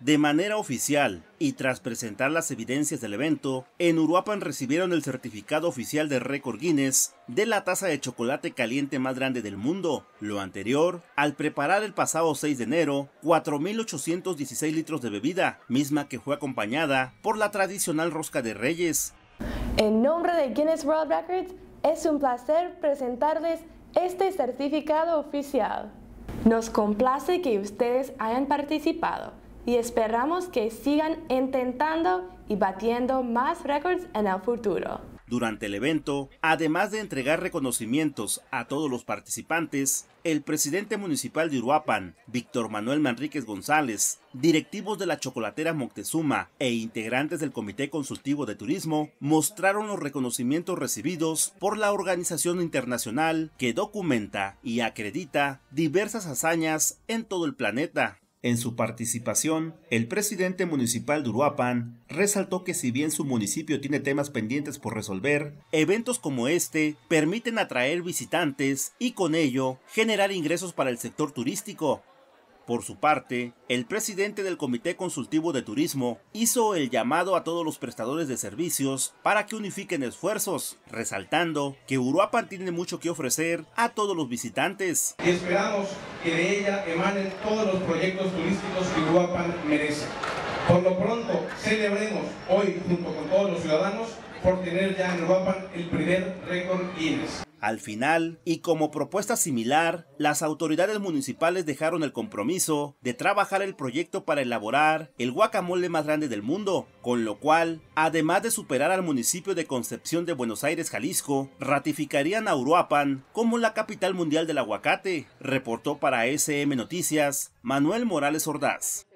De manera oficial y tras presentar las evidencias del evento, en Uruapan recibieron el certificado oficial de récord Guinness de la taza de chocolate caliente más grande del mundo. Lo anterior, al preparar el pasado 6 de enero 4.816 litros de bebida, misma que fue acompañada por la tradicional rosca de reyes. En nombre de Guinness World Records, es un placer presentarles este certificado oficial. Nos complace que ustedes hayan participado y esperamos que sigan intentando y batiendo más récords en el futuro. Durante el evento, además de entregar reconocimientos a todos los participantes, el presidente municipal de Uruapan, Víctor Manuel Manríquez González, directivos de la chocolatera Moctezuma e integrantes del Comité Consultivo de Turismo mostraron los reconocimientos recibidos por la organización internacional que documenta y acredita diversas hazañas en todo el planeta. En su participación, el presidente municipal de Uruapan resaltó que si bien su municipio tiene temas pendientes por resolver, eventos como este permiten atraer visitantes y con ello generar ingresos para el sector turístico, por su parte, el presidente del Comité Consultivo de Turismo hizo el llamado a todos los prestadores de servicios para que unifiquen esfuerzos, resaltando que Uruapan tiene mucho que ofrecer a todos los visitantes. Y esperamos que de ella emanen todos los proyectos turísticos que Uruapan merece. Por lo pronto, celebremos hoy junto con todos los ciudadanos por tener ya en Uruapan el primer récord Guinness. Al final, y como propuesta similar, las autoridades municipales dejaron el compromiso de trabajar el proyecto para elaborar el guacamole más grande del mundo, con lo cual, además de superar al municipio de Concepción de Buenos Aires, Jalisco, ratificarían a Uruapan como la capital mundial del aguacate, reportó para SM Noticias Manuel Morales Ordaz.